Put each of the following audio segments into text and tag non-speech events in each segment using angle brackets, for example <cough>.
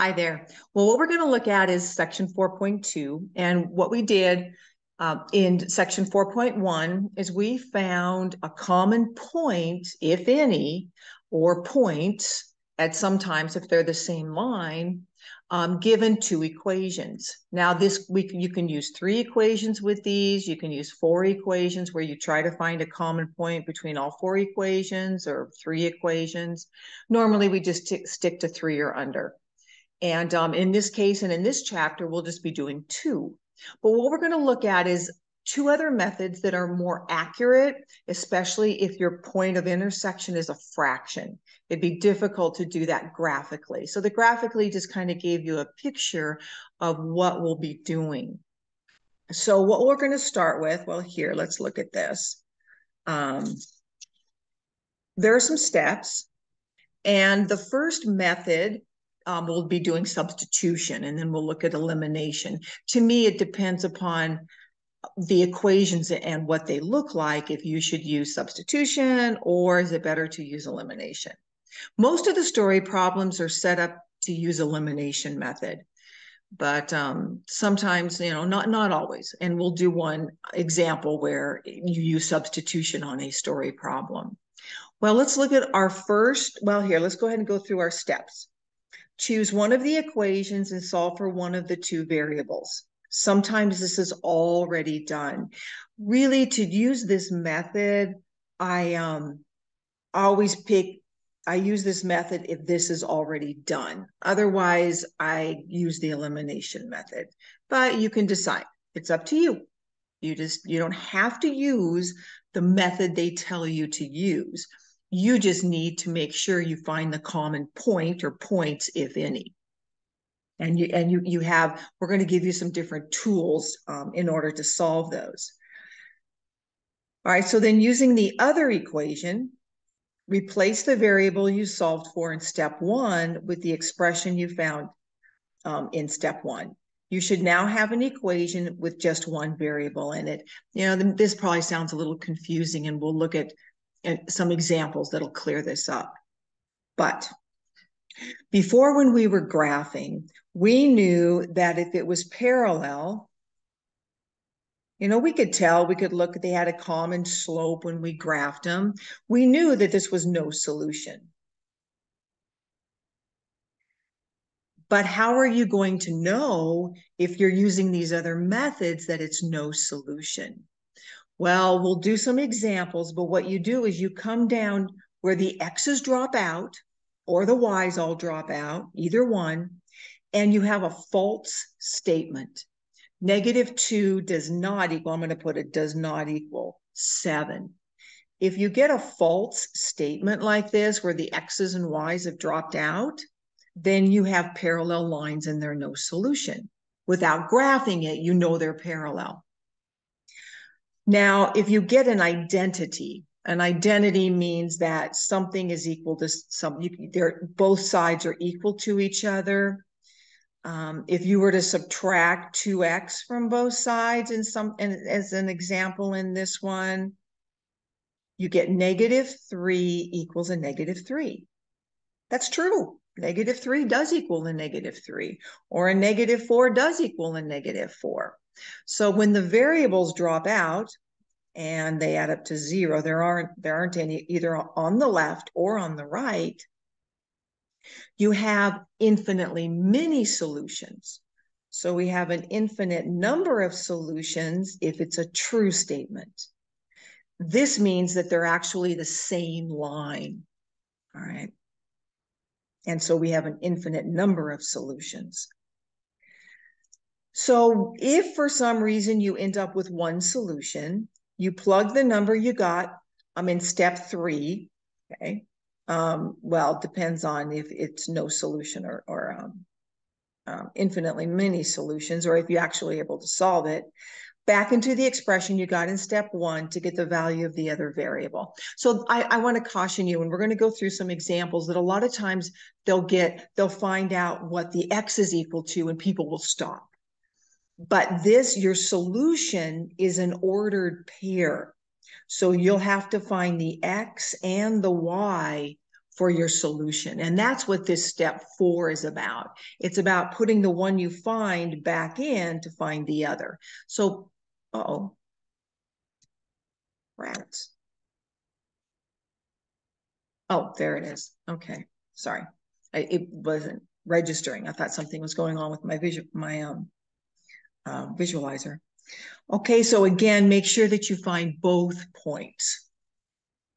Hi there. Well, what we're going to look at is section 4.2. And what we did uh, in section 4.1 is we found a common point, if any, or points at sometimes if they're the same line, um, given two equations. Now this we you can use three equations with these. You can use four equations where you try to find a common point between all four equations or three equations. Normally we just stick to three or under. And um, in this case and in this chapter, we'll just be doing two. But what we're going to look at is two other methods that are more accurate, especially if your point of intersection is a fraction. It'd be difficult to do that graphically. So the graphically just kind of gave you a picture of what we'll be doing. So what we're going to start with, well, here, let's look at this. Um, there are some steps. And the first method um, we'll be doing substitution and then we'll look at elimination. To me, it depends upon the equations and what they look like if you should use substitution or is it better to use elimination. Most of the story problems are set up to use elimination method but um, sometimes you know not not always and we'll do one example where you use substitution on a story problem well let's look at our first well here let's go ahead and go through our steps choose one of the equations and solve for one of the two variables Sometimes this is already done. Really, to use this method, I um, always pick, I use this method if this is already done. Otherwise, I use the elimination method. But you can decide. It's up to you. You just, you don't have to use the method they tell you to use. You just need to make sure you find the common point or points, if any. And you and you you have we're going to give you some different tools um, in order to solve those. All right so then using the other equation replace the variable you solved for in step one with the expression you found um, in step one. You should now have an equation with just one variable in it. You know this probably sounds a little confusing and we'll look at, at some examples that'll clear this up but before, when we were graphing, we knew that if it was parallel, you know, we could tell, we could look, they had a common slope when we graphed them. We knew that this was no solution. But how are you going to know if you're using these other methods that it's no solution? Well, we'll do some examples, but what you do is you come down where the x's drop out or the y's all drop out, either one, and you have a false statement. Negative two does not equal, I'm going to put it does not equal seven. If you get a false statement like this, where the x's and y's have dropped out, then you have parallel lines and they're no solution. Without graphing it, you know they're parallel. Now, if you get an identity, an identity means that something is equal to some you, they're both sides are equal to each other. Um, if you were to subtract 2x from both sides in some and as an example in this one you get negative 3 equals a negative 3 that's true. Negative 3 does equal a negative 3 or a negative 4 does equal a negative 4 so when the variables drop out and they add up to zero. There aren't there aren't any either on the left or on the right. You have infinitely many solutions. So we have an infinite number of solutions if it's a true statement. This means that they're actually the same line. All right. And so we have an infinite number of solutions. So if for some reason you end up with one solution, you plug the number you got. I'm in step three. Okay. Um, well, depends on if it's no solution or, or um, um, infinitely many solutions, or if you're actually able to solve it back into the expression you got in step one to get the value of the other variable. So I, I want to caution you, and we're going to go through some examples that a lot of times they'll get, they'll find out what the X is equal to and people will stop. But this, your solution is an ordered pair. So you'll have to find the X and the Y for your solution. And that's what this step four is about. It's about putting the one you find back in to find the other. So, oh, rats. Oh, there it is. Okay, sorry. I, it wasn't registering. I thought something was going on with my vision, my um, uh, visualizer. Okay, so again, make sure that you find both points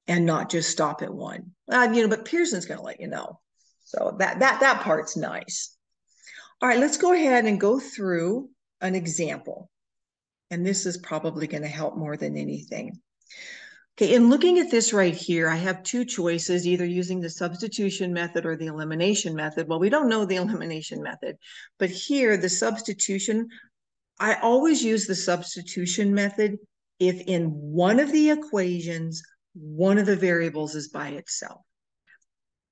and not just stop at one. Uh, you know, but Pearson's going to let you know. So that that that part's nice. All right, let's go ahead and go through an example. And this is probably going to help more than anything. Okay, in looking at this right here, I have two choices, either using the substitution method or the elimination method. Well, we don't know the <laughs> elimination method, but here the substitution, I always use the substitution method if in one of the equations, one of the variables is by itself.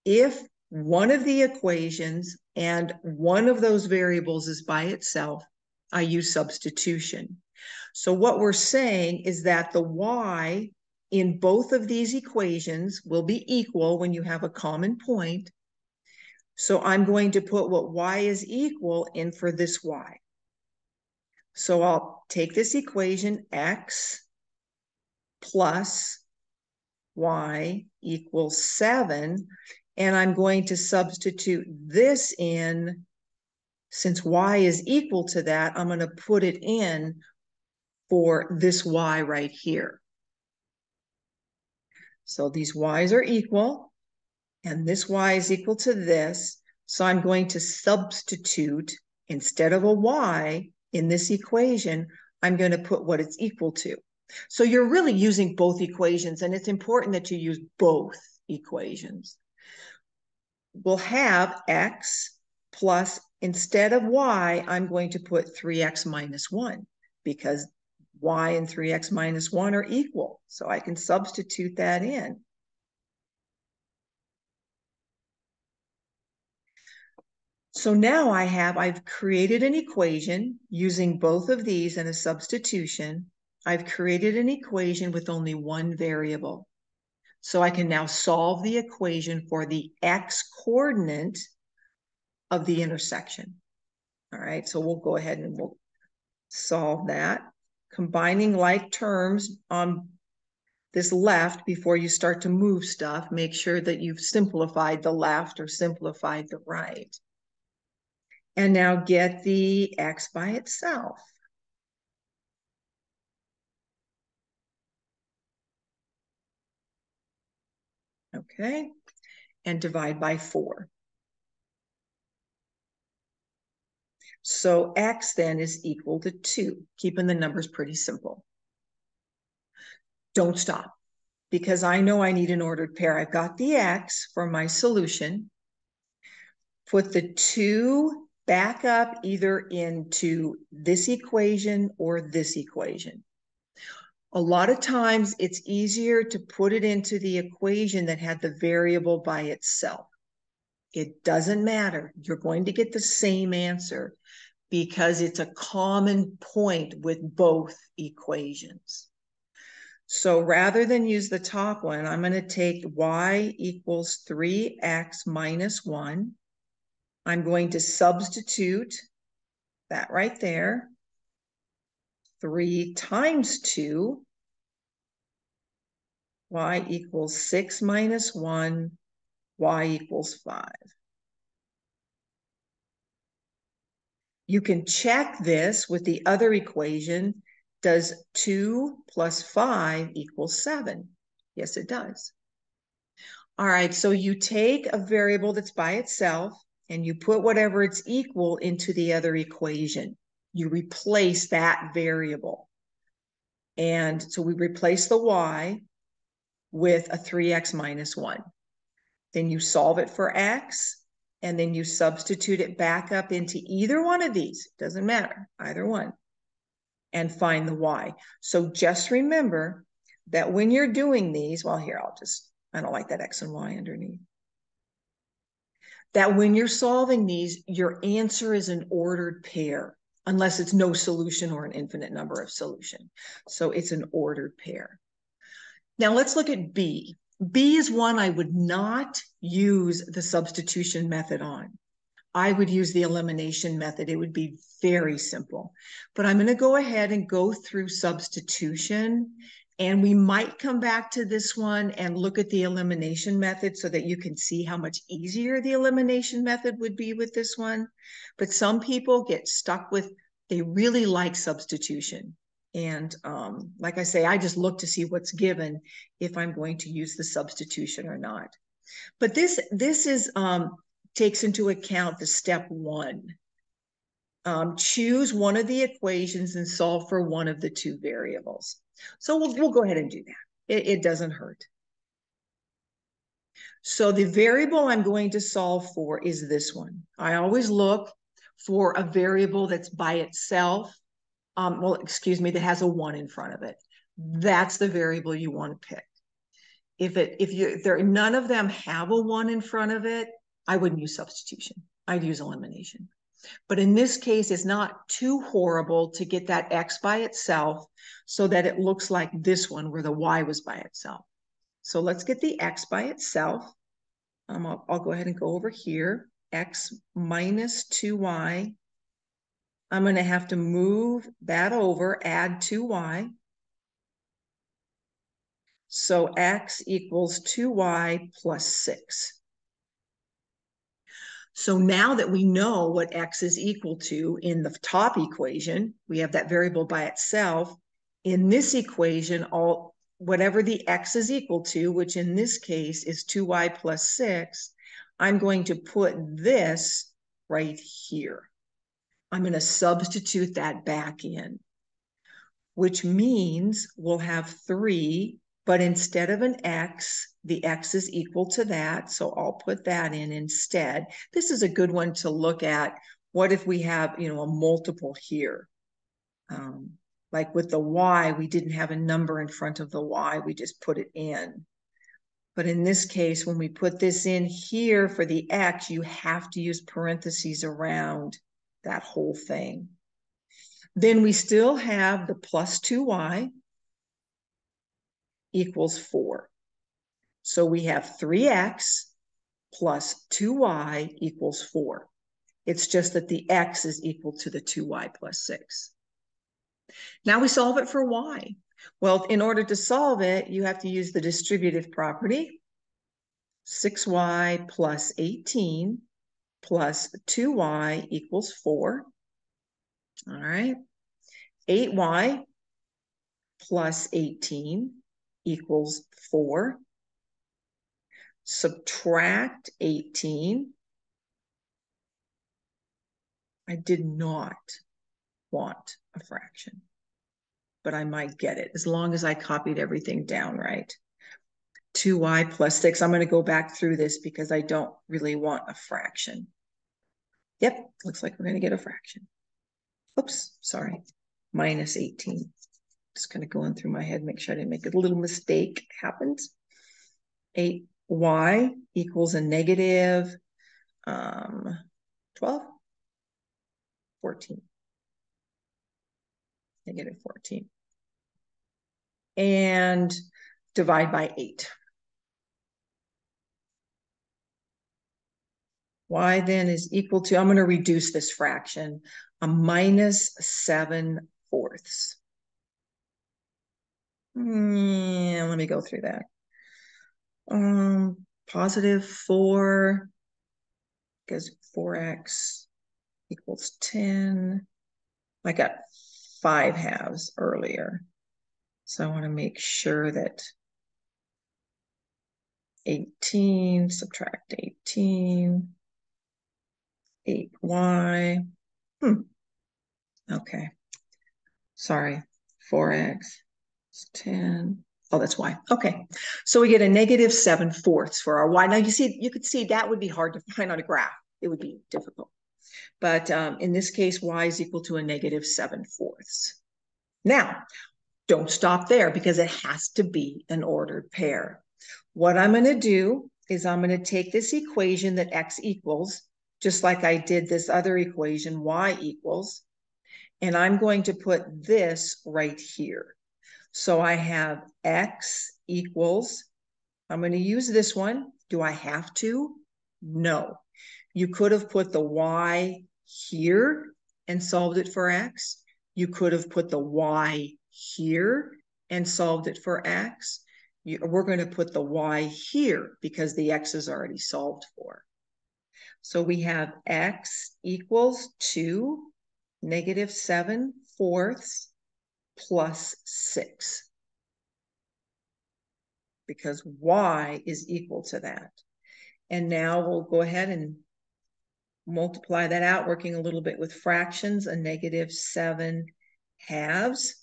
If one of the equations and one of those variables is by itself, I use substitution. So what we're saying is that the y in both of these equations will be equal when you have a common point. So I'm going to put what y is equal in for this y. So I'll take this equation x plus y equals 7, and I'm going to substitute this in. Since y is equal to that, I'm going to put it in for this y right here. So these y's are equal, and this y is equal to this. So I'm going to substitute, instead of a y in this equation, I'm going to put what it's equal to. So you're really using both equations, and it's important that you use both equations. We'll have x plus, instead of y, I'm going to put 3x minus 1 because y and 3x minus 1 are equal. So I can substitute that in. So now I have, I've created an equation using both of these and a substitution. I've created an equation with only one variable. So I can now solve the equation for the x coordinate of the intersection. All right, so we'll go ahead and we'll solve that. Combining like terms on this left before you start to move stuff, make sure that you've simplified the left or simplified the right. And now get the x by itself. Okay, and divide by four. So x then is equal to 2, keeping the numbers pretty simple. Don't stop, because I know I need an ordered pair. I've got the x for my solution. Put the 2 back up either into this equation or this equation. A lot of times it's easier to put it into the equation that had the variable by itself. It doesn't matter. You're going to get the same answer because it's a common point with both equations. So rather than use the top one, I'm going to take y equals 3x minus 1. I'm going to substitute that right there. 3 times 2, y equals 6 minus 1, y equals 5. You can check this with the other equation. Does 2 plus 5 equal 7? Yes, it does. All right, so you take a variable that's by itself and you put whatever it's equal into the other equation you replace that variable. And so we replace the y with a 3x minus 1. Then you solve it for x, and then you substitute it back up into either one of these. Doesn't matter, either one. And find the y. So just remember that when you're doing these, well, here, I'll just, I don't like that x and y underneath. That when you're solving these, your answer is an ordered pair unless it's no solution or an infinite number of solution. So it's an ordered pair. Now let's look at B. B is one I would not use the substitution method on. I would use the elimination method. It would be very simple. But I'm going to go ahead and go through substitution. And we might come back to this one and look at the elimination method so that you can see how much easier the elimination method would be with this one. But some people get stuck with, they really like substitution. And um, like I say, I just look to see what's given if I'm going to use the substitution or not. But this this is um, takes into account the step one. Um, choose one of the equations and solve for one of the two variables. So we'll, we'll go ahead and do that. It, it doesn't hurt. So the variable I'm going to solve for is this one. I always look for a variable that's by itself um, well, excuse me, that has a one in front of it. That's the variable you want to pick. If it, if you, if there, none of them have a one in front of it, I wouldn't use substitution. I'd use elimination. But in this case, it's not too horrible to get that X by itself so that it looks like this one where the Y was by itself. So let's get the X by itself. Um, I'll, I'll go ahead and go over here. X minus 2Y I'm going to have to move that over, add 2y. So x equals 2y plus 6. So now that we know what x is equal to in the top equation, we have that variable by itself. In this equation, all whatever the x is equal to, which in this case is 2y plus 6, I'm going to put this right here. I'm going to substitute that back in, which means we'll have three, but instead of an X, the X is equal to that. So I'll put that in instead. This is a good one to look at. What if we have, you know, a multiple here? Um, like with the Y, we didn't have a number in front of the Y, we just put it in. But in this case, when we put this in here for the X, you have to use parentheses around that whole thing. Then we still have the plus 2y equals 4. So we have 3x plus 2y equals 4. It's just that the x is equal to the 2y plus 6. Now we solve it for y. Well, in order to solve it, you have to use the distributive property. 6y plus 18 plus 2y equals 4. All right. 8y plus 18 equals 4 subtract 18. I did not want a fraction, but I might get it as long as I copied everything down right. 2y plus 6. I'm going to go back through this because I don't really want a fraction. Yep, looks like we're going to get a fraction. Oops, sorry, minus 18. Just kind of going through my head, make sure I didn't make a little mistake. Happened. 8 y equals a negative, um, 12, 14, negative 14. And divide by 8. y then is equal to, I'm going to reduce this fraction, a minus 7 fourths. Mm, let me go through that. Um, positive 4, because 4x equals 10. I got 5 halves earlier. So I want to make sure that 18, subtract 18, 8y. Hmm. Okay. Sorry. 4x is 10. Oh, that's why. Okay. So we get a negative 7 fourths for our y. Now you see, you could see that would be hard to find on a graph. It would be difficult. But um, in this case, y is equal to a negative 7 fourths. Now, don't stop there because it has to be an ordered pair. What I'm going to do is I'm going to take this equation that x equals just like I did this other equation, y equals, and I'm going to put this right here. So I have x equals I'm going to use this one. Do I have to? No. You could have put the y here and solved it for x. You could have put the y here and solved it for x. You, we're going to put the y here because the x is already solved for. So we have x equals 2, negative 7 fourths plus 6 because y is equal to that. And now we'll go ahead and multiply that out, working a little bit with fractions, a negative 7 halves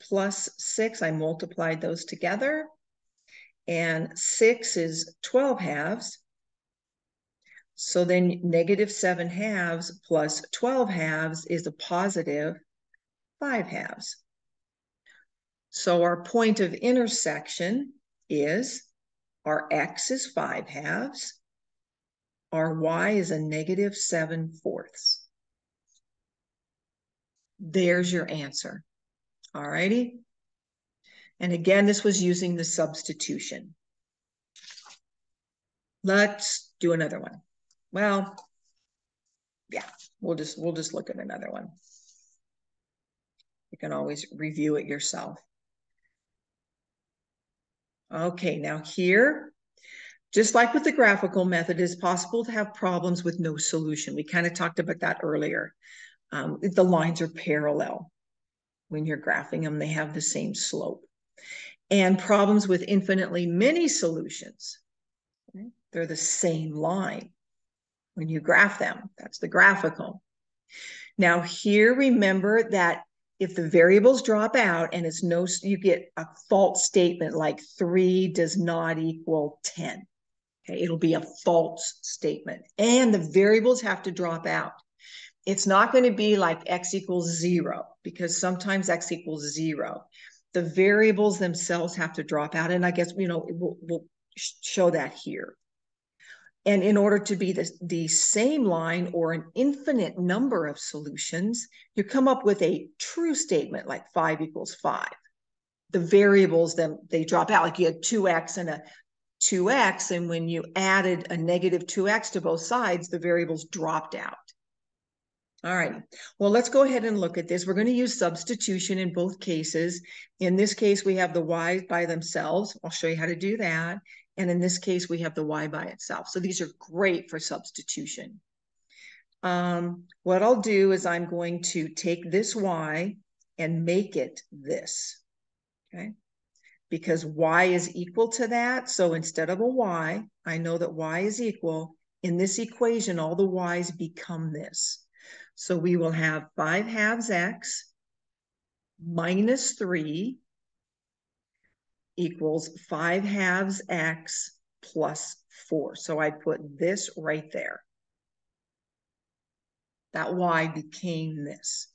plus 6. I multiplied those together. And 6 is 12 halves. So then negative 7 halves plus 12 halves is a positive 5 halves. So our point of intersection is our x is 5 halves, our y is a negative 7 fourths. There's your answer. All righty. And again, this was using the substitution. Let's do another one. Well, yeah, we'll just we'll just look at another one. You can always review it yourself. Okay, now here, just like with the graphical method, it is possible to have problems with no solution. We kind of talked about that earlier. Um, the lines are parallel when you're graphing them, they have the same slope. And problems with infinitely many solutions, right? they're the same line when you graph them. That's the graphical. Now here, remember that if the variables drop out and it's no, you get a false statement like three does not equal 10. Okay, it'll be a false statement. And the variables have to drop out. It's not going to be like x equals zero because sometimes x equals zero. The variables themselves have to drop out. And I guess, you know, we'll, we'll show that here. And in order to be the, the same line or an infinite number of solutions, you come up with a true statement like 5 equals 5. The variables, then they drop out. Like you had 2x and a 2x, and when you added a negative 2x to both sides, the variables dropped out. All right, well, let's go ahead and look at this. We're going to use substitution in both cases. In this case, we have the y's by themselves. I'll show you how to do that. And in this case, we have the y by itself. So these are great for substitution. Um, what I'll do is I'm going to take this y and make it this, okay? Because y is equal to that. So instead of a y, I know that y is equal. In this equation, all the y's become this. So we will have 5 halves x minus 3 equals 5 halves x plus 4. So I put this right there. That y became this.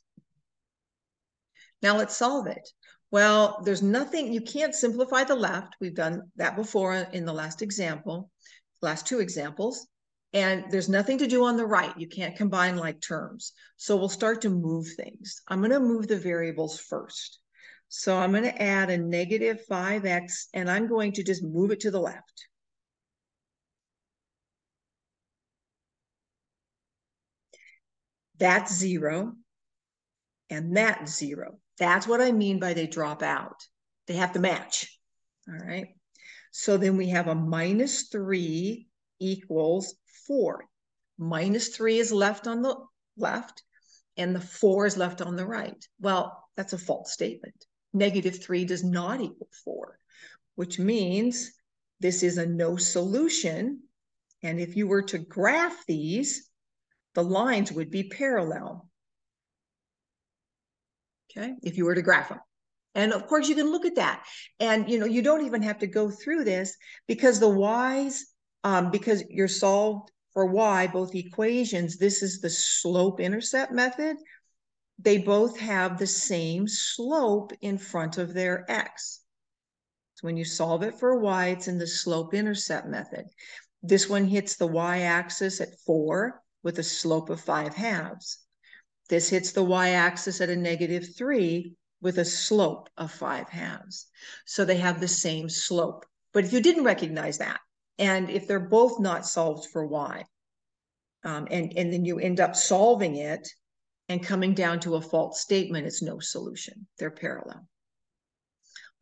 Now let's solve it. Well, there's nothing, you can't simplify the left. We've done that before in the last example, last two examples. And there's nothing to do on the right. You can't combine like terms. So we'll start to move things. I'm going to move the variables first. So I'm going to add a negative 5x, and I'm going to just move it to the left. That's zero, and that's zero. That's what I mean by they drop out. They have to match, all right? So then we have a minus 3 equals 4. Minus 3 is left on the left, and the 4 is left on the right. Well, that's a false statement negative 3 does not equal 4, which means this is a no solution. And if you were to graph these, the lines would be parallel. Okay, if you were to graph them. And of course, you can look at that. And, you know, you don't even have to go through this because the y's, um, because you're solved for y, both equations, this is the slope intercept method they both have the same slope in front of their x. So when you solve it for y, it's in the slope intercept method. This one hits the y-axis at 4 with a slope of 5 halves. This hits the y-axis at a negative 3 with a slope of 5 halves. So they have the same slope. But if you didn't recognize that, and if they're both not solved for y, um, and, and then you end up solving it and coming down to a false statement, is no solution. They're parallel.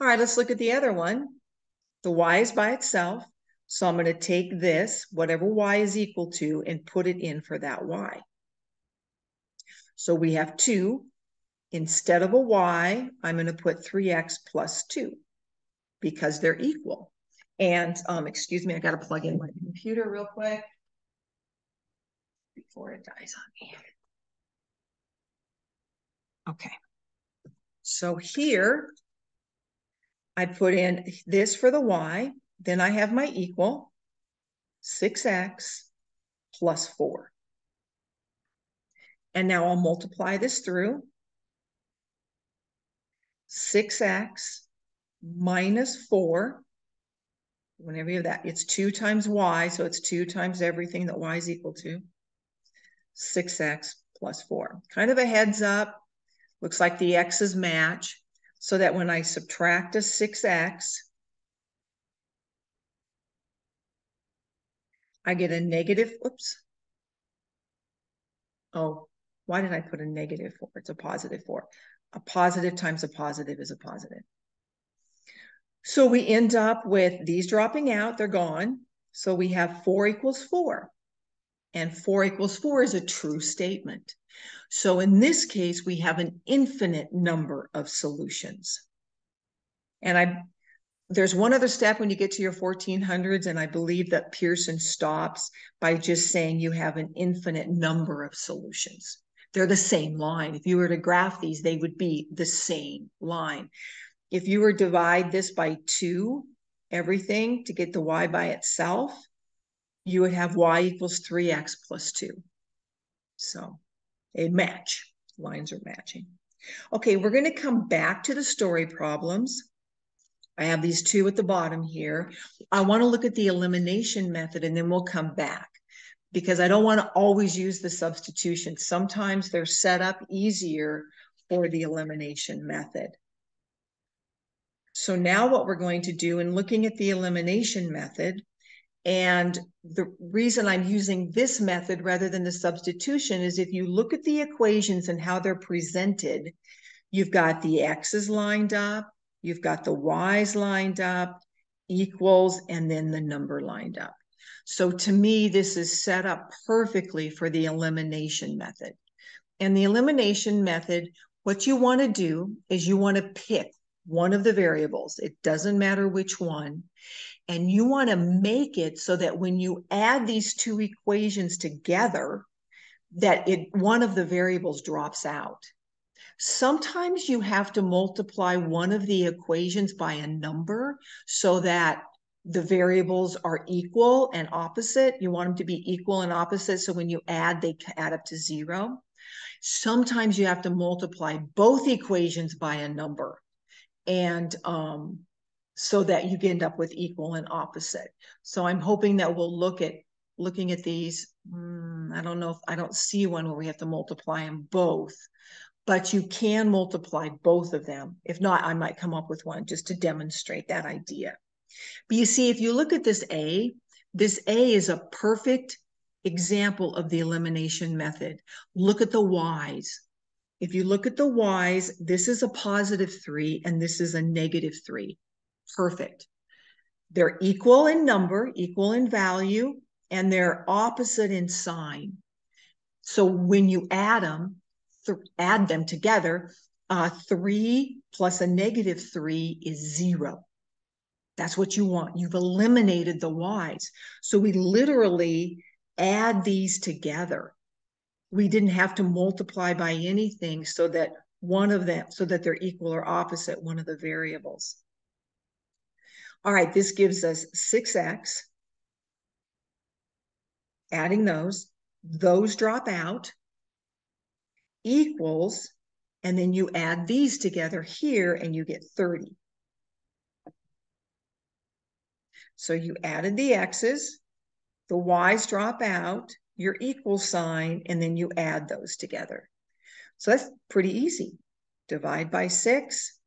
All right, let's look at the other one. The y is by itself. So I'm going to take this, whatever y is equal to, and put it in for that y. So we have 2. Instead of a y, I'm going to put 3x plus 2 because they're equal. And um, excuse me, I got to plug in my computer real quick before it dies on me. Okay. So here, I put in this for the y. Then I have my equal, 6x plus 4. And now I'll multiply this through. 6x minus 4. Whenever you have that, it's 2 times y, so it's 2 times everything that y is equal to. 6x plus 4. Kind of a heads up. Looks like the x's match, so that when I subtract a 6x, I get a negative, oops. Oh, why did I put a negative four? It's a positive four. A positive times a positive is a positive. So we end up with these dropping out, they're gone. So we have four equals four. And four equals four is a true statement. So in this case, we have an infinite number of solutions. And I there's one other step when you get to your 1400s, and I believe that Pearson stops by just saying you have an infinite number of solutions. They're the same line. If you were to graph these, they would be the same line. If you were to divide this by two, everything to get the y by itself, you would have y equals 3x plus 2. So a match. Lines are matching. Okay, we're going to come back to the story problems. I have these two at the bottom here. I want to look at the elimination method and then we'll come back because I don't want to always use the substitution. Sometimes they're set up easier for the elimination method. So now what we're going to do in looking at the elimination method, and the reason I'm using this method rather than the substitution is if you look at the equations and how they're presented, you've got the x's lined up, You've got the y's lined up, equals, and then the number lined up. So to me, this is set up perfectly for the elimination method. And the elimination method, what you want to do is you want to pick one of the variables. It doesn't matter which one. And you want to make it so that when you add these two equations together, that it one of the variables drops out. Sometimes you have to multiply one of the equations by a number so that the variables are equal and opposite. You want them to be equal and opposite. So when you add, they add up to zero. Sometimes you have to multiply both equations by a number. And um, so that you end up with equal and opposite. So I'm hoping that we'll look at looking at these. Hmm, I don't know if I don't see one where we have to multiply them both, but you can multiply both of them. If not, I might come up with one just to demonstrate that idea. But you see, if you look at this A, this A is a perfect example of the elimination method. Look at the Y's. If you look at the Y's, this is a positive three and this is a negative three. Perfect. They're equal in number, equal in value, and they're opposite in sign. So when you add them, add them together, uh, three plus a negative three is zero. That's what you want. You've eliminated the y's. So we literally add these together. We didn't have to multiply by anything so that one of them, so that they're equal or opposite one of the variables. All right, this gives us 6x. Adding those, those drop out equals, and then you add these together here and you get 30. So you added the x's, the y's drop out, your equal sign, and then you add those together. So that's pretty easy. Divide by 6,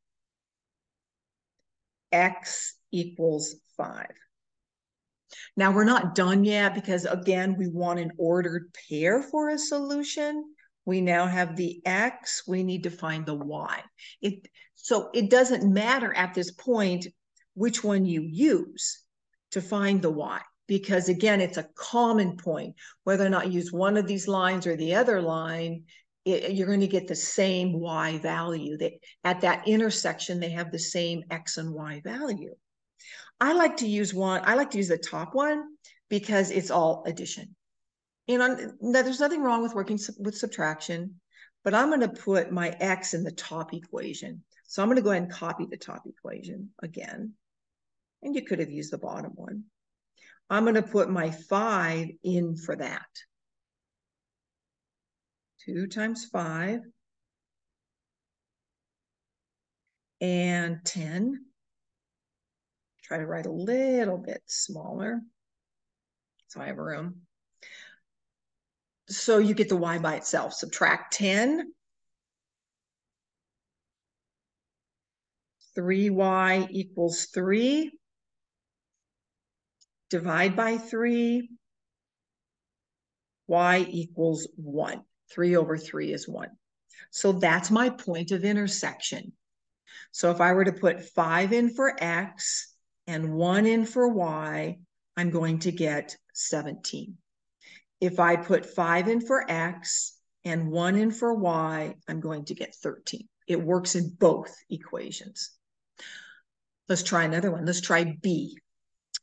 x equals 5. Now we're not done yet because again, we want an ordered pair for a solution. We now have the X, we need to find the Y. It, so it doesn't matter at this point which one you use to find the Y because again, it's a common point. Whether or not you use one of these lines or the other line, it, you're going to get the same Y value. That at that intersection, they have the same X and Y value. I like to use one, I like to use the top one because it's all addition. And on, now there's nothing wrong with working with subtraction, but I'm going to put my X in the top equation. So I'm going to go ahead and copy the top equation again. And you could have used the bottom one. I'm going to put my 5 in for that. 2 times 5 and 10. Try to write a little bit smaller so I have room. So you get the y by itself. Subtract 10. 3y equals 3 divide by 3, y equals 1. 3 over 3 is 1. So that's my point of intersection. So if I were to put 5 in for x and 1 in for y, I'm going to get 17. If I put 5 in for x and 1 in for y, I'm going to get 13. It works in both equations. Let's try another one. Let's try b.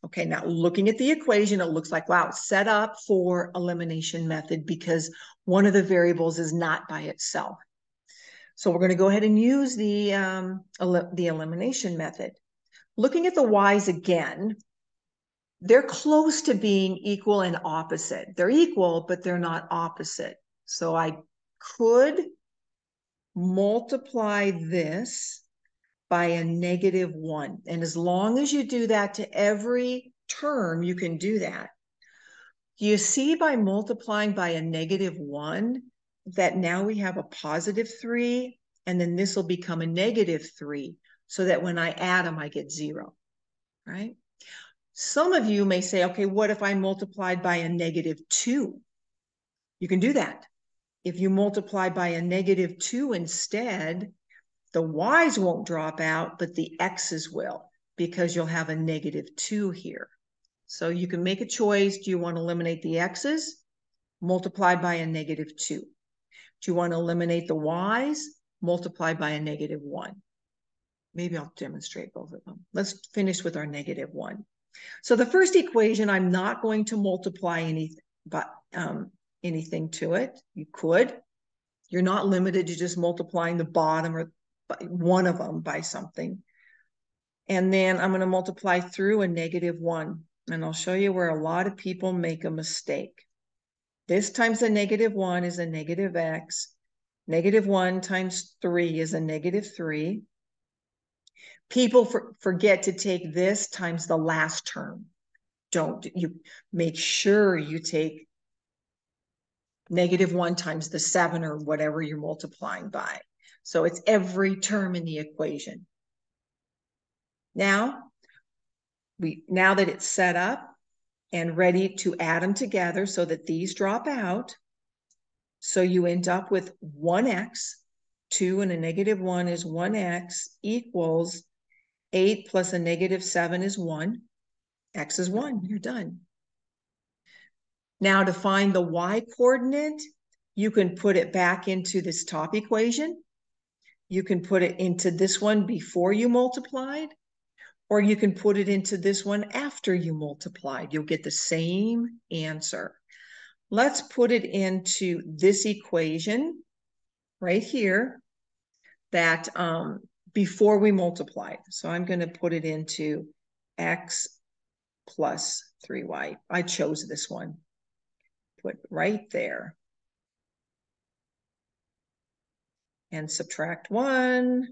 Okay, now looking at the equation, it looks like, wow, set up for elimination method because one of the variables is not by itself. So we're going to go ahead and use the, um, el the elimination method. Looking at the y's again, they're close to being equal and opposite. They're equal, but they're not opposite. So I could multiply this by a negative one. And as long as you do that to every term, you can do that. You see by multiplying by a negative one that now we have a positive three, and then this will become a negative three, so that when I add them, I get zero, right? Some of you may say, okay, what if I multiplied by a negative two? You can do that. If you multiply by a negative two instead, the y's won't drop out, but the x's will because you'll have a negative 2 here. So you can make a choice. Do you want to eliminate the x's? Multiply by a negative 2. Do you want to eliminate the y's? Multiply by a negative 1. Maybe I'll demonstrate both of them. Let's finish with our negative 1. So the first equation, I'm not going to multiply anything, but um, anything to it. You could. You're not limited to just multiplying the bottom or one of them by something. And then I'm going to multiply through a negative one. And I'll show you where a lot of people make a mistake. This times a negative one is a negative x. Negative one times three is a negative three. People for, forget to take this times the last term. Don't you make sure you take negative one times the seven or whatever you're multiplying by. So it's every term in the equation. Now, we now that it's set up and ready to add them together so that these drop out, so you end up with 1x, 2 and a negative 1 is 1x equals 8 plus a negative 7 is 1. x is 1. You're done. Now to find the y coordinate, you can put it back into this top equation you can put it into this one before you multiplied, or you can put it into this one after you multiplied. You'll get the same answer. Let's put it into this equation right here that um, before we multiplied. So I'm going to put it into x plus 3y. I chose this one. Put right there. and subtract 1.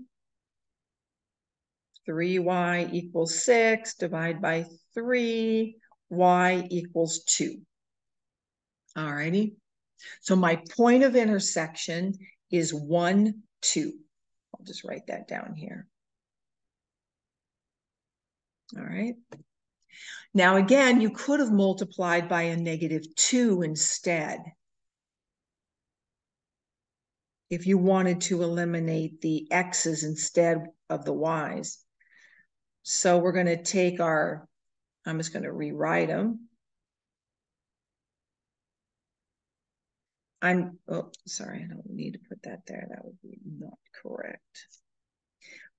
3y equals 6, divide by 3, y equals 2. All righty. So my point of intersection is 1, 2. I'll just write that down here. All right. Now, again, you could have multiplied by a negative 2 instead. If you wanted to eliminate the x's instead of the y's. So we're going to take our, I'm just going to rewrite them. I'm, oh, sorry, I don't need to put that there. That would be not correct.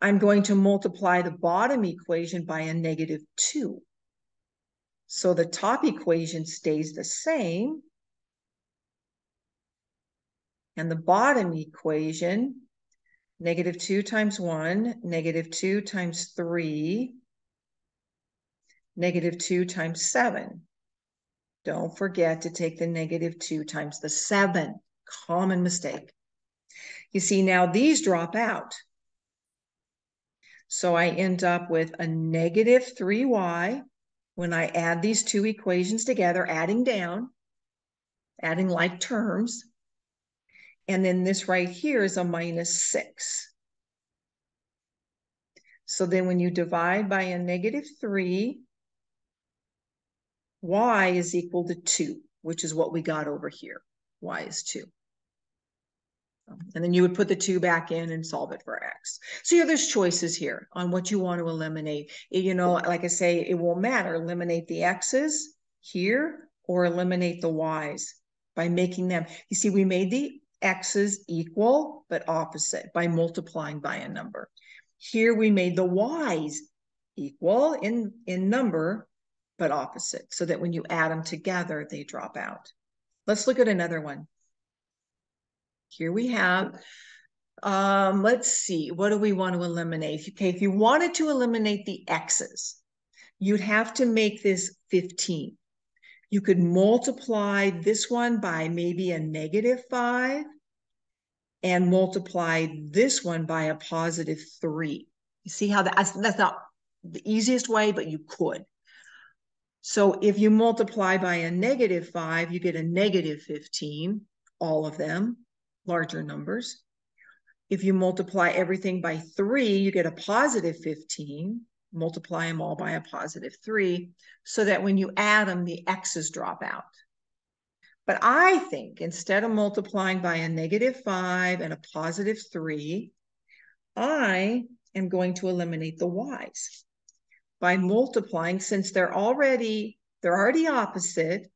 I'm going to multiply the bottom equation by a negative 2. So the top equation stays the same. And the bottom equation, negative 2 times 1, negative 2 times 3, negative 2 times 7. Don't forget to take the negative 2 times the 7. Common mistake. You see, now these drop out. So I end up with a negative 3y when I add these two equations together, adding down, adding like terms. And then this right here is a minus 6. So then when you divide by a negative 3, y is equal to 2, which is what we got over here. y is 2. Um, and then you would put the 2 back in and solve it for x. So yeah, there's choices here on what you want to eliminate. You know, like I say, it won't matter. Eliminate the x's here or eliminate the y's by making them. You see, we made the x's equal but opposite by multiplying by a number. Here we made the y's equal in, in number but opposite so that when you add them together, they drop out. Let's look at another one. Here we have, um, let's see, what do we want to eliminate? Okay, if you wanted to eliminate the x's, you'd have to make this 15. You could multiply this one by maybe a negative 5 and multiply this one by a positive 3. You see how that, that's not the easiest way, but you could. So if you multiply by a negative 5, you get a negative 15, all of them larger numbers. If you multiply everything by 3, you get a positive 15. Multiply them all by a positive 3 so that when you add them, the x's drop out. But I think instead of multiplying by a negative 5 and a positive 3, I am going to eliminate the y's by multiplying since they're already they're already opposite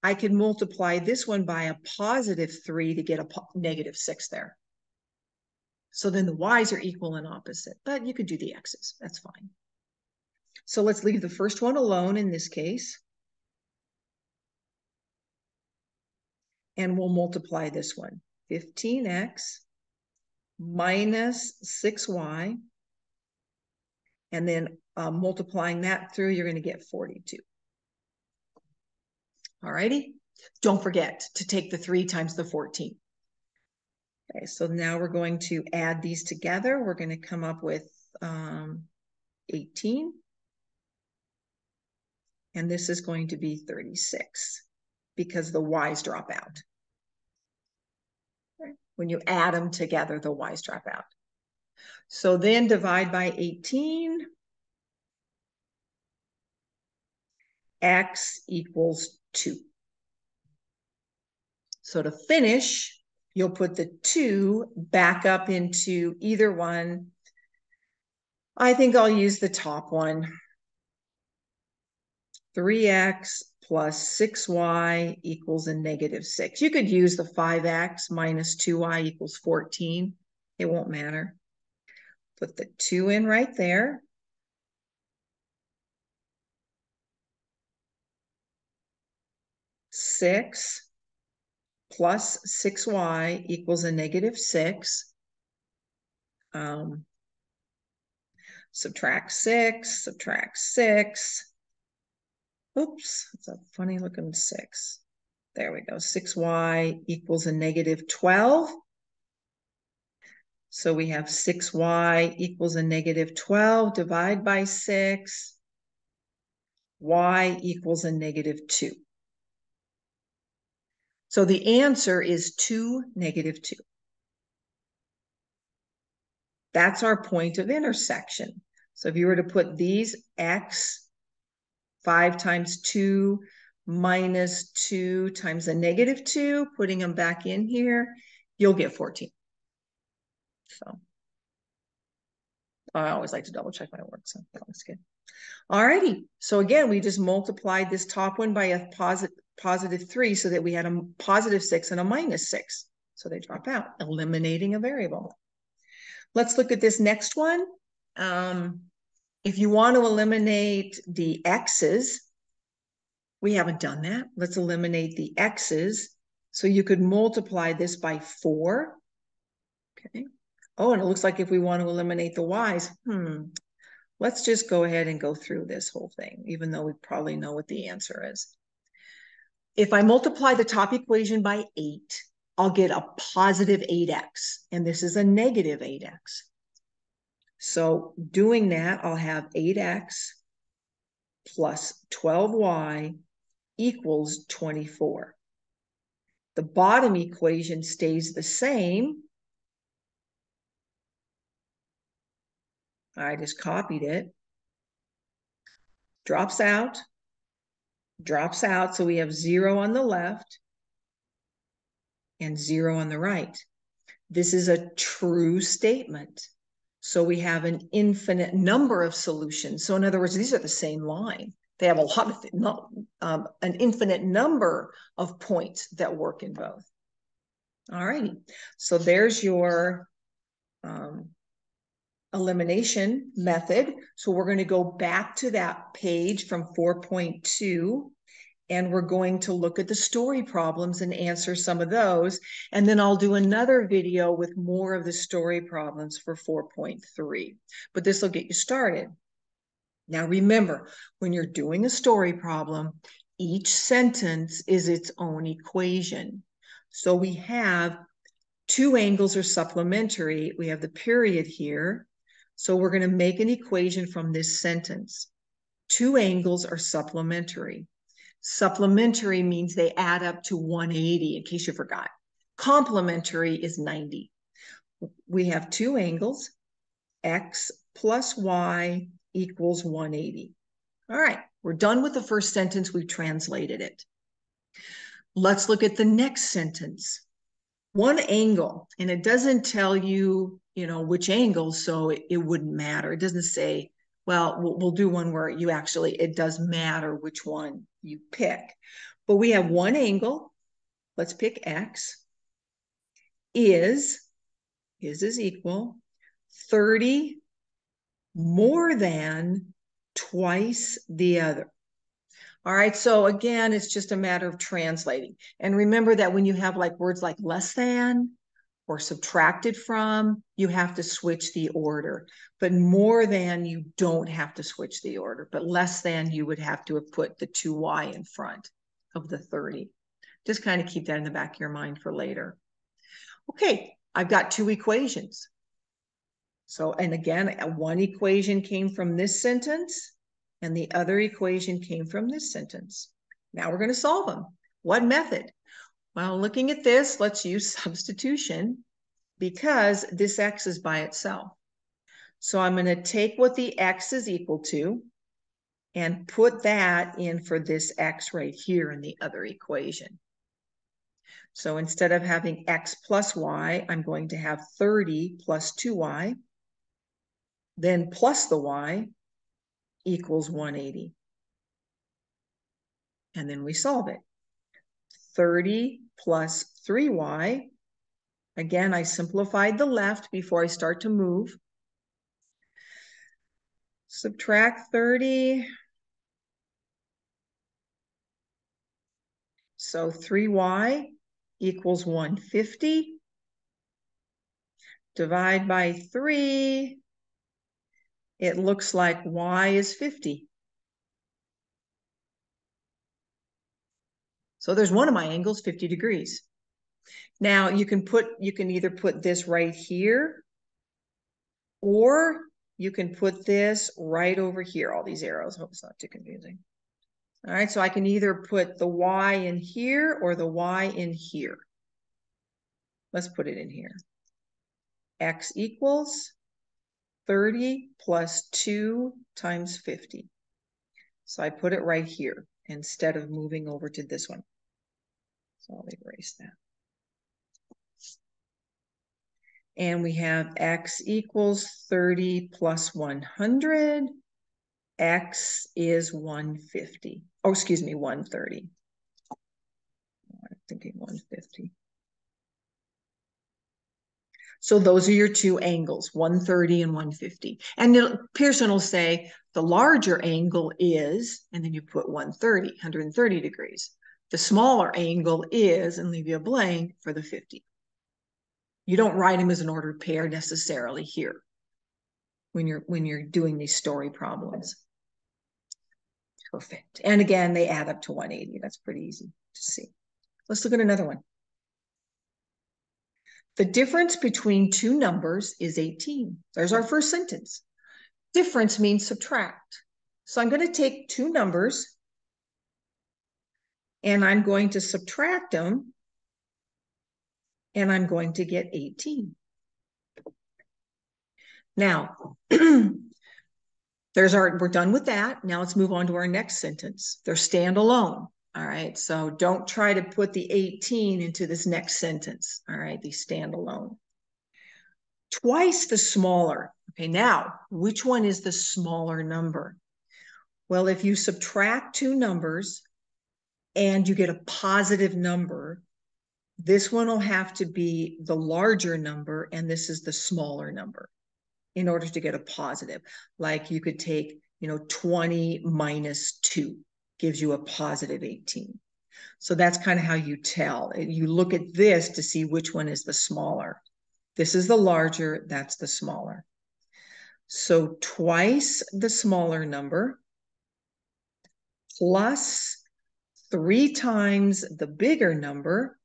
I can multiply this one by a positive 3 to get a negative 6 there. So then the y's are equal and opposite, but you could do the x's. That's fine. So let's leave the first one alone in this case. And we'll multiply this one. 15x minus 6y. And then uh, multiplying that through, you're going to get 42. All righty. Don't forget to take the 3 times the 14. Okay, so now we're going to add these together. We're going to come up with um, 18. And this is going to be 36 because the y's drop out. When you add them together, the y's drop out. So then divide by 18. X equals 2. So to finish, you'll put the 2 back up into either one. I think I'll use the top one. 3x plus 6y equals a negative 6. You could use the 5x minus 2y equals 14. It won't matter. Put the 2 in right there. 6 plus 6y equals a negative 6. Um, subtract 6, subtract 6. Oops, it's a funny looking 6. There we go. 6y equals a negative 12. So we have 6y equals a negative 12. Divide by 6. y equals a negative 2. So the answer is 2, negative 2. That's our point of intersection. So if you were to put these x 5 times 2 minus 2 times a negative 2, putting them back in here, you'll get 14. So I always like to double check my work, so that looks good. All righty. So again, we just multiplied this top one by a positive positive 3 so that we had a positive 6 and a minus 6. So they drop out, eliminating a variable. Let's look at this next one. Um, if you want to eliminate the x's, we haven't done that. Let's eliminate the x's. So you could multiply this by 4. Okay. Oh, and it looks like if we want to eliminate the y's, hmm, let's just go ahead and go through this whole thing, even though we probably know what the answer is. If I multiply the top equation by 8, I'll get a positive 8x, and this is a negative 8x. So doing that, I'll have 8x plus 12y equals 24. The bottom equation stays the same. I just copied it. Drops out. Drops out, so we have 0 on the left and 0 on the right. This is a true statement. So we have an infinite number of solutions. So in other words, these are the same line. They have a lot of, not, um, an infinite number of points that work in both. All righty. So there's your um, elimination method. So we're going to go back to that page from 4.2 and we're going to look at the story problems and answer some of those. And then I'll do another video with more of the story problems for 4.3. But this will get you started. Now remember, when you're doing a story problem, each sentence is its own equation. So we have two angles are supplementary. We have the period here. So we're going to make an equation from this sentence. Two angles are supplementary. Supplementary means they add up to 180, in case you forgot. Complementary is 90. We have two angles, x plus y equals 180. All right, we're done with the first sentence. We've translated it. Let's look at the next sentence. One angle, and it doesn't tell you, you know, which angle, so it, it wouldn't matter. It doesn't say well, well, we'll do one where you actually, it does matter which one you pick. But we have one angle. Let's pick X. Is, is is equal 30 more than twice the other. All right, so again, it's just a matter of translating. And remember that when you have like words like less than, or subtracted from, you have to switch the order. But more than, you don't have to switch the order. But less than, you would have to have put the 2y in front of the 30. Just kind of keep that in the back of your mind for later. Okay, I've got two equations. So, and again, one equation came from this sentence, and the other equation came from this sentence. Now we're going to solve them. What method? Well, looking at this, let's use <laughs> substitution because this x is by itself. So I'm going to take what the x is equal to and put that in for this x right here in the other equation. So instead of having x plus y, I'm going to have 30 plus 2y, then plus the y equals 180. And then we solve it. 30 plus 3y. Again, I simplified the left before I start to move. Subtract 30. So 3y equals 150. Divide by 3. It looks like y is 50. So there's one of my angles, 50 degrees. Now you can put, you can either put this right here or you can put this right over here, all these arrows. Hope it's not too confusing. All right, so I can either put the Y in here or the Y in here. Let's put it in here. X equals 30 plus 2 times 50. So I put it right here instead of moving over to this one. So I'll erase that. And we have x equals 30 plus 100. x is 150. Oh, excuse me, 130. I'm thinking 150. So those are your two angles, 130 and 150. And Pearson will say the larger angle is, and then you put 130, 130 degrees. The smaller angle is, and leave you a blank for the 50. You don't write them as an ordered pair necessarily here when you're when you're doing these story problems. Perfect. And again, they add up to 180. That's pretty easy to see. Let's look at another one. The difference between two numbers is 18. There's our first sentence. Difference means subtract. So I'm going to take two numbers and I'm going to subtract them and I'm going to get 18. Now, <clears throat> there's our, we're done with that. Now let's move on to our next sentence. They're standalone. All right. So don't try to put the 18 into this next sentence. All right. These stand alone. Twice the smaller. Okay. Now, which one is the smaller number? Well, if you subtract two numbers and you get a positive number, this one will have to be the larger number and this is the smaller number in order to get a positive. Like you could take, you know, 20 minus 2 gives you a positive 18. So that's kind of how you tell. You look at this to see which one is the smaller. This is the larger, that's the smaller. So twice the smaller number plus three times the bigger number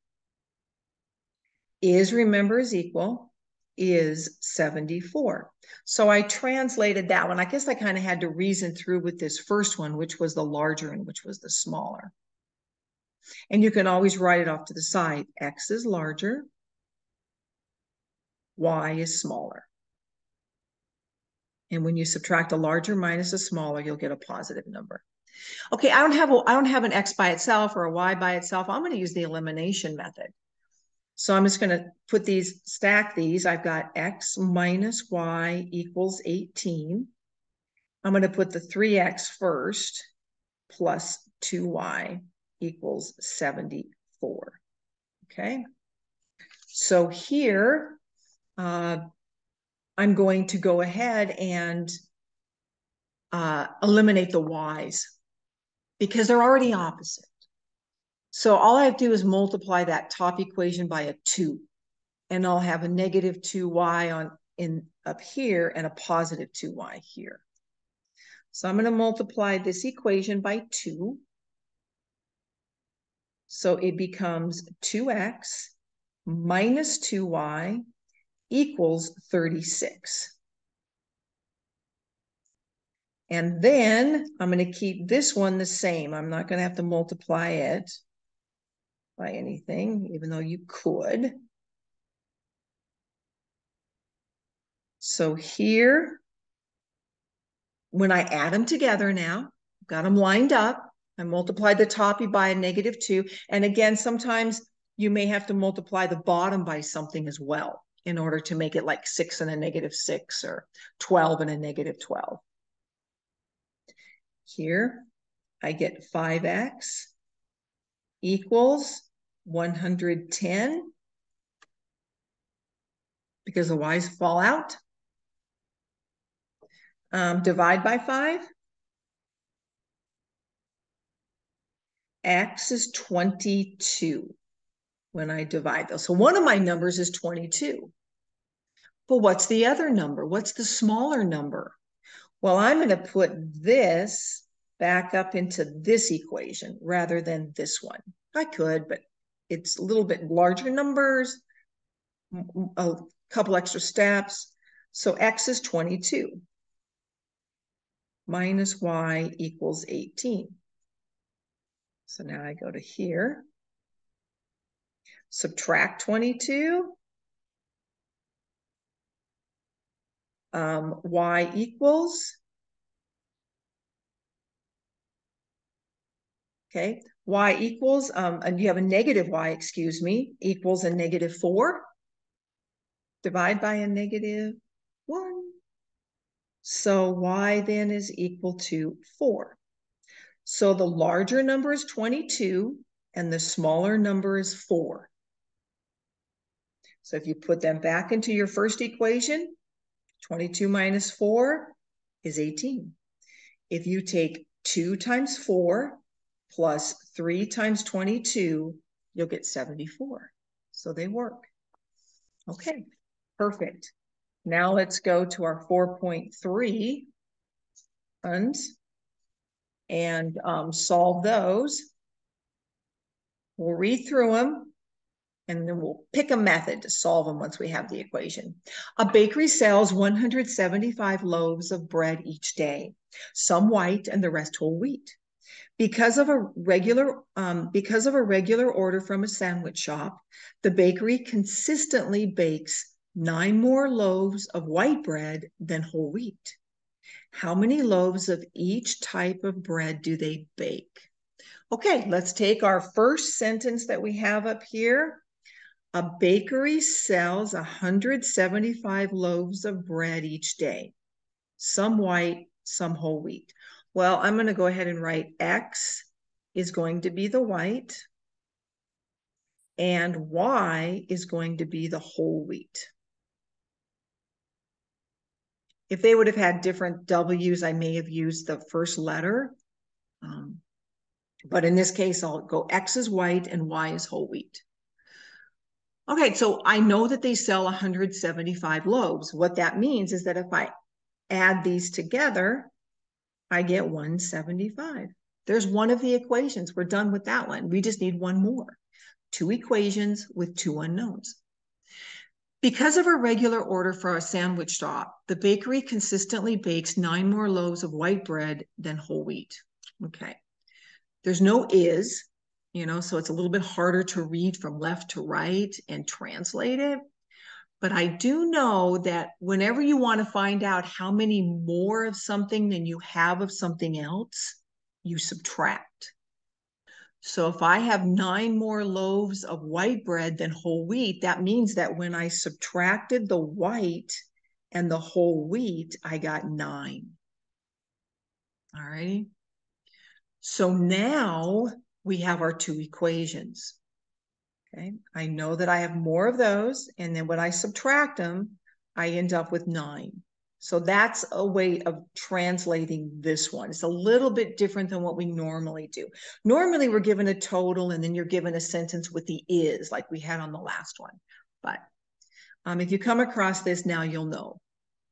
is, remember, is equal, is 74. So I translated that one. I guess I kind of had to reason through with this first one, which was the larger and which was the smaller. And you can always write it off to the side. X is larger, Y is smaller. And when you subtract a larger minus a smaller, you'll get a positive number. Okay, I don't have a, I don't have an X by itself or a Y by itself. I'm going to use the elimination method. So I'm just going to put these, stack these. I've got x minus y equals 18. I'm going to put the 3x first plus 2y equals 74. Okay. So here, uh, I'm going to go ahead and uh, eliminate the y's because they're already opposite. So all I have to do is multiply that top equation by a 2. And I'll have a negative 2y on in up here and a positive 2y here. So I'm going to multiply this equation by 2. So it becomes 2x minus 2y equals 36. And then I'm going to keep this one the same. I'm not going to have to multiply it by anything, even though you could. So here, when I add them together now, got them lined up, I multiplied the top by a negative two. And again, sometimes you may have to multiply the bottom by something as well in order to make it like six and a negative six or 12 and a negative 12. Here, I get 5x equals 110 because the y's fall out. Um, divide by 5. X is 22 when I divide those. So one of my numbers is 22. But what's the other number? What's the smaller number? Well, I'm going to put this back up into this equation rather than this one. I could, but it's a little bit larger numbers, a couple extra steps. So x is 22 minus y equals 18. So now I go to here, subtract 22, um, y equals Okay, y equals, um, and you have a negative y, excuse me, equals a negative four. Divide by a negative one. So y then is equal to four. So the larger number is 22 and the smaller number is four. So if you put them back into your first equation, 22 minus 4 is 18. If you take 2 times 4 plus 3 times 22, you'll get 74. So they work. Okay, perfect. Now let's go to our 4.3 tons and um, solve those. We'll read through them and then we'll pick a method to solve them once we have the equation. A bakery sells 175 loaves of bread each day, some white and the rest whole wheat. Because of a regular um, because of a regular order from a sandwich shop, the bakery consistently bakes nine more loaves of white bread than whole wheat. How many loaves of each type of bread do they bake? Okay, let's take our first sentence that we have up here a bakery sells 175 loaves of bread each day, some white, some whole wheat. Well, I'm going to go ahead and write X is going to be the white and Y is going to be the whole wheat. If they would have had different W's, I may have used the first letter. Um, but in this case, I'll go X is white and Y is whole wheat. Okay, so I know that they sell 175 loaves. What that means is that if I add these together, I get 175. There's one of the equations. We're done with that one. We just need one more. Two equations with two unknowns. Because of a regular order for our sandwich shop, the bakery consistently bakes nine more loaves of white bread than whole wheat. Okay. There's no is, you know, so it's a little bit harder to read from left to right and translate it. But I do know that whenever you want to find out how many more of something than you have of something else, you subtract. So if I have nine more loaves of white bread than whole wheat, that means that when I subtracted the white and the whole wheat, I got nine. All righty. So now we have our two equations. Okay, I know that I have more of those, and then when I subtract them, I end up with nine. So that's a way of translating this one. It's a little bit different than what we normally do. Normally, we're given a total, and then you're given a sentence with the is, like we had on the last one. But um, if you come across this now, you'll know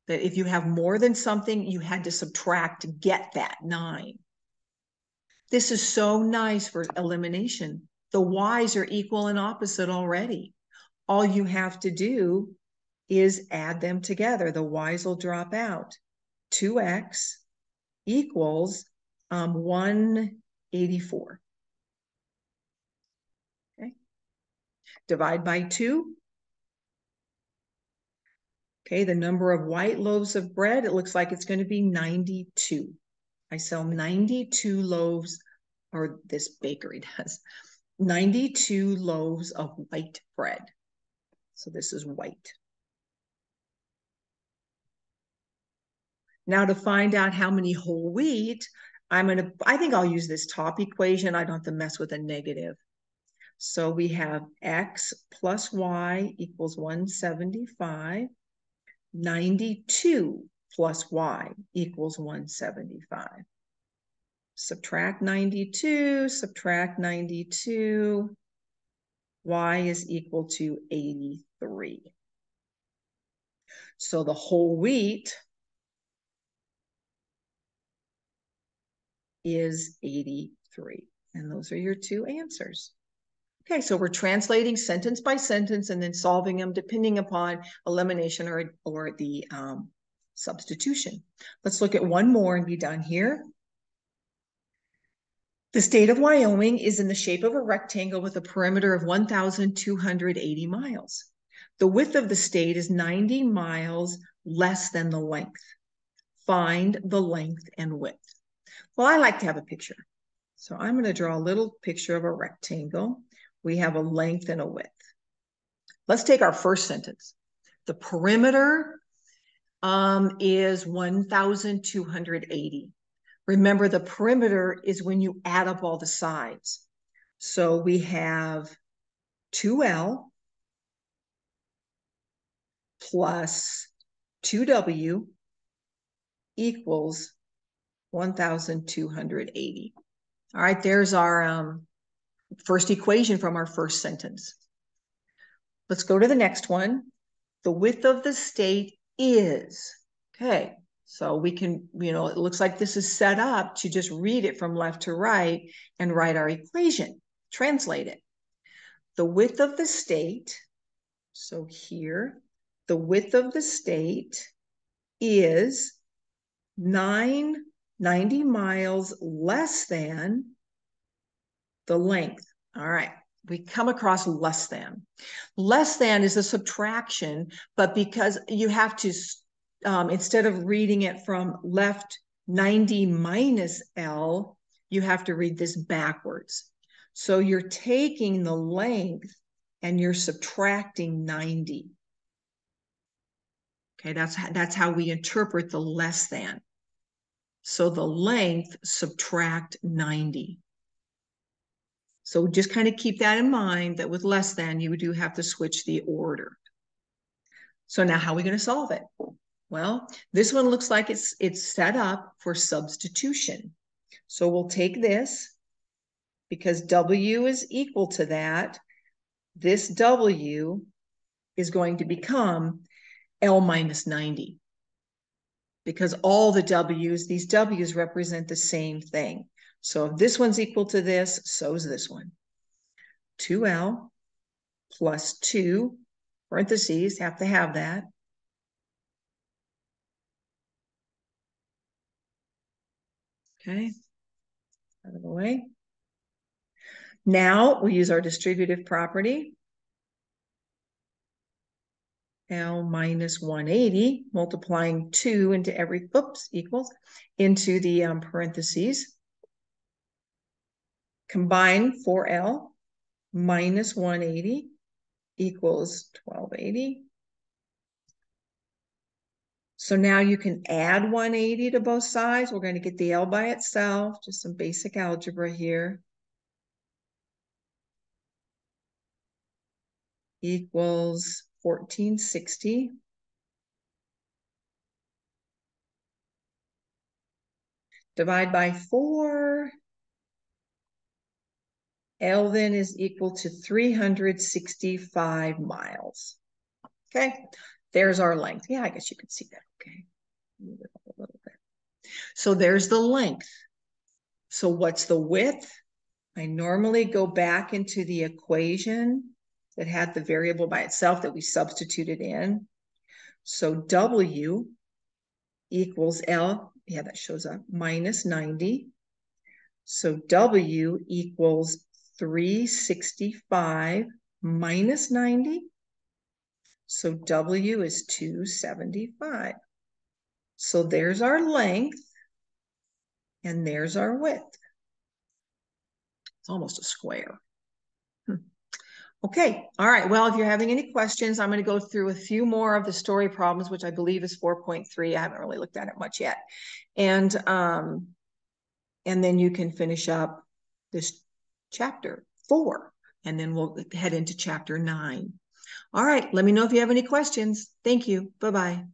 that if you have more than something, you had to subtract to get that nine. This is so nice for elimination. The y's are equal and opposite already. All you have to do is add them together. The y's will drop out. 2x equals um, 184. Okay. Divide by 2. Okay, the number of white loaves of bread, it looks like it's going to be 92. I sell 92 loaves, or this bakery <laughs> does, 92 loaves of white bread. So this is white. Now to find out how many whole wheat, I'm gonna, I think I'll use this top equation. I don't have to mess with a negative. So we have X plus Y equals 175. 92 plus y equals 175. Subtract 92, subtract 92, y is equal to 83. So the whole wheat is 83. And those are your two answers. Okay, so we're translating sentence by sentence and then solving them depending upon elimination or, or the um, substitution. Let's look at one more and be done here. The state of Wyoming is in the shape of a rectangle with a perimeter of 1,280 miles. The width of the state is 90 miles less than the length. Find the length and width. Well, I like to have a picture. So I'm going to draw a little picture of a rectangle. We have a length and a width. Let's take our first sentence. The perimeter um, is 1,280. Remember, the perimeter is when you add up all the sides. So we have 2L plus 2W equals 1,280. All right, there's our um, first equation from our first sentence. Let's go to the next one. The width of the state is, okay, so we can, you know, it looks like this is set up to just read it from left to right and write our equation, translate it. The width of the state, so here, the width of the state is 990 miles less than the length. All right, we come across less than. Less than is a subtraction, but because you have to, um, instead of reading it from left 90 minus L, you have to read this backwards. So you're taking the length and you're subtracting 90. Okay, that's, that's how we interpret the less than. So the length subtract 90. So just kind of keep that in mind that with less than, you do have to switch the order. So now how are we going to solve it? Well, this one looks like it's, it's set up for substitution. So we'll take this because W is equal to that. This W is going to become L minus 90 because all the W's, these W's represent the same thing. So if this one's equal to this, so is this one. 2L plus 2, parentheses, have to have that. Okay, out of the way. Now we use our distributive property. L minus 180, multiplying 2 into every, oops, equals, into the um, parentheses. Combine 4L minus 180 equals 1280. So now you can add 180 to both sides. We're going to get the L by itself, just some basic algebra here. Equals 1460. Divide by 4. L then is equal to 365 miles. Okay, there's our length. Yeah, I guess you can see that. Okay, move it up a little bit. So there's the length. So what's the width? I normally go back into the equation that had the variable by itself that we substituted in. So W equals L, yeah, that shows up, minus 90. So W equals 365 minus 90. So W is 275. So there's our length and there's our width. It's almost a square. Okay, all right. Well, if you're having any questions, I'm going to go through a few more of the story problems, which I believe is 4.3. I haven't really looked at it much yet. And um, and then you can finish up this chapter four, and then we'll head into chapter nine. All right, let me know if you have any questions. Thank you. Bye-bye.